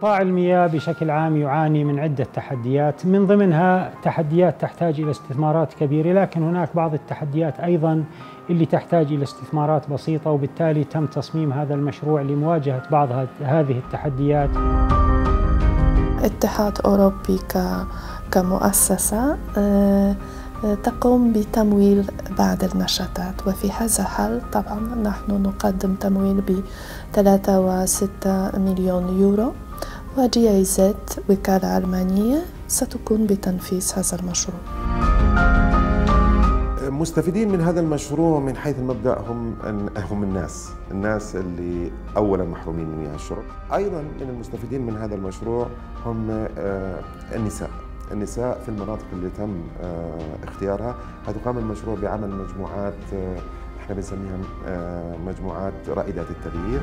قطاع المياه بشكل عام يعاني من عدة تحديات من ضمنها تحديات تحتاج إلى استثمارات كبيرة لكن هناك بعض التحديات أيضا اللي تحتاج إلى استثمارات بسيطة وبالتالي تم تصميم هذا المشروع لمواجهة بعض هذه التحديات. اتحاد أوروبي كمؤسسة آه، تقوم بتمويل بعض النشاطات وفي هذا الحال طبعا نحن نقدم تمويل ب 3.6 مليون يورو. وجي اي زد وكالة ألمانية ستكون بتنفيذ هذا المشروع. مستفيدين من هذا المشروع من حيث المبدا هم هم الناس، الناس اللي اولا محرومين من الشرب، أيضا من المستفيدين من هذا المشروع هم آه، النساء، النساء في المناطق اللي تم آه، اختيارها. هتقام المشروع بعمل مجموعات آه، إحنا بنسميها مجموعات رائدات التغيير.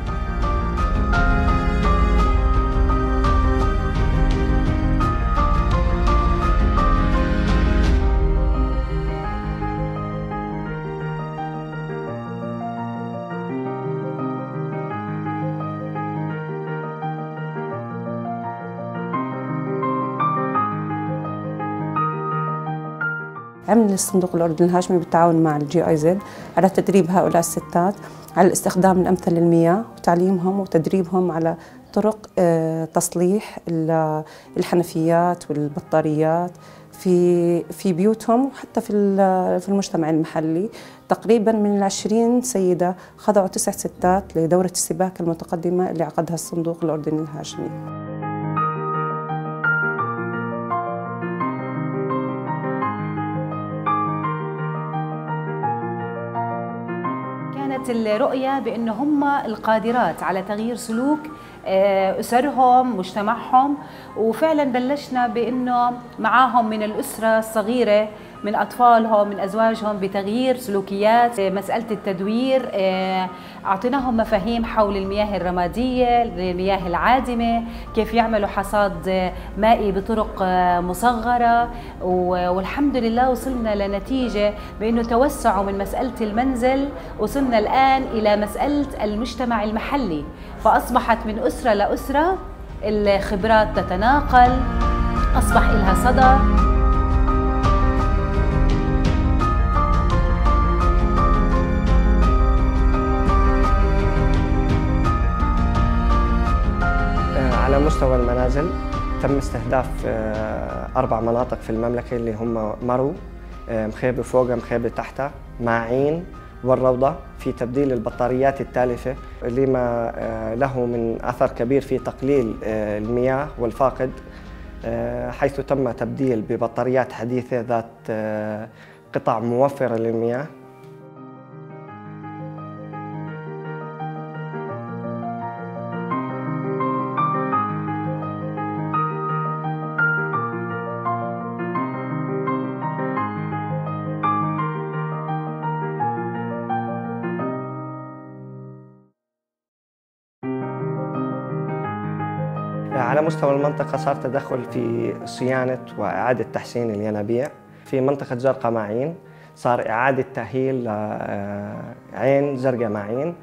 عمل الصندوق الأردني الهاشمي بالتعاون مع الجي آي زد على تدريب هؤلاء الستات على الاستخدام الأمثل للمياه وتعليمهم وتدريبهم على طرق آه، تصليح الحنفيات والبطاريات في في بيوتهم وحتى في في المجتمع المحلي. تقريبا من العشرين سيدة خضعوا تسع ستات لدورة السباكة المتقدمة اللي عقدها الصندوق الأردني الهاشمي. كانت الرؤية بأنه هم القادرات على تغيير سلوك آه، أسرهم مجتمعهم وفعلا بلشنا بأنه معاهم من الأسرة الصغيرة من أطفالهم من أزواجهم بتغيير سلوكيات مسألة التدوير آه، أعطيناهم مفاهيم حول المياه الرمادية المياه العادمة كيف يعملوا حصاد مائي بطرق آه، مصغرة والحمد لله وصلنا لنتيجة بأنه توسعوا من مسألة المنزل وصلنا الآن إلى مسألة المجتمع المحلي. فأصبحت من أسرة لأسرة الخبرات تتناقل أصبح لها صدى. على مستوى المنازل تم استهداف آه، أربع مناطق في المملكة اللي هم مرو آه، مخيبة فوقها مخيبة تحتها معين والروضة في تبديل البطاريات التالفة لما آه، له من أثر كبير في تقليل المياه والفاقد حيث تم تبديل ببطاريات حديثة ذات قطع موفرة للمياه. على مستوى المنطقة صار تدخل في صيانة وإعادة تحسين الينابيع. في منطقة زرقاء معين صار إعادة تأهيل آه، عين زرقاء معين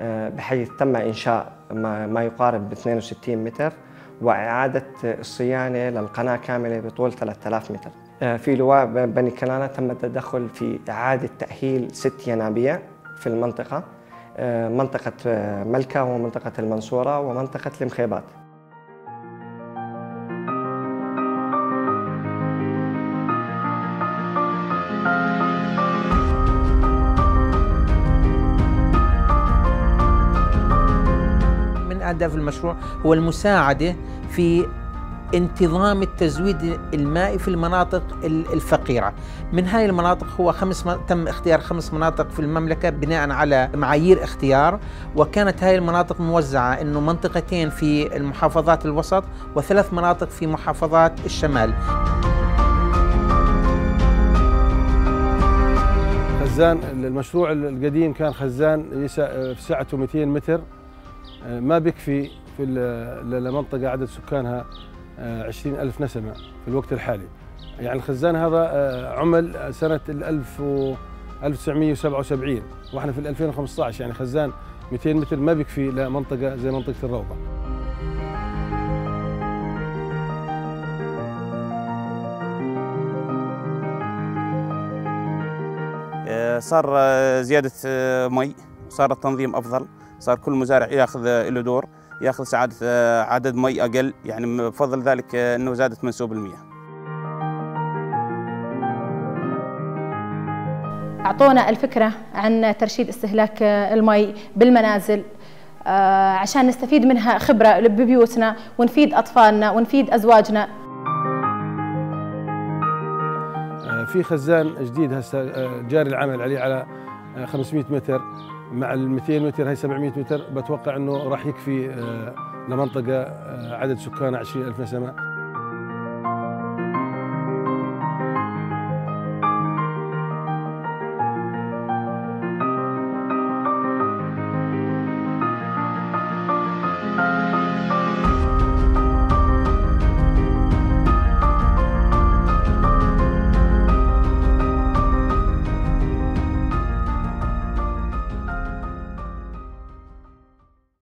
آه، بحيث تم إنشاء ما يقارب ب 62 متر وإعادة الصيانة للقناة كاملة بطول 3000 متر. آه، في لواء بني كنانة تم التدخل في إعادة تأهيل ست ينابيع في المنطقة. منطقة ملكة ومنطقة المنصورة ومنطقة المخيبات أهداف المشروع هو المساعدة في انتظام التزويد المائي في المناطق الفقيرة. من هاي المناطق هو خمس تم اختيار خمس مناطق في المملكة بناء على معايير اختيار وكانت هاي المناطق موزعة إنه منطقتين في المحافظات الوسط وثلاث مناطق في محافظات الشمال. خزان المشروع القديم كان خزان في سعته 200 متر. آه، ما بيكفي في المنطقة عدد سكانها آه، 20 ألف نسمة في الوقت الحالي. يعني الخزان هذا آه، عمل سنة 1977 وإحنا في 2015 يعني خزان 200 متر ما بيكفي لمنطقة زي منطقة الروضة. صار زيادة مي. صار التنظيم أفضل صار كل مزارع ياخذ له دور ياخذ سعادة عدد مي أقل يعني بفضل ذلك أنه زادت منسوب المياه. أعطونا الفكرة عن ترشيد استهلاك المي بالمنازل عشان نستفيد منها خبرة ببيوتنا ونفيد أطفالنا ونفيد أزواجنا. في خزان جديد هسه جاري العمل عليه على 500 متر. مع ال 200 متر هي 700 متر بتوقع إنه راح يكفي لمنطقة عدد سكانها 20000 نسمة.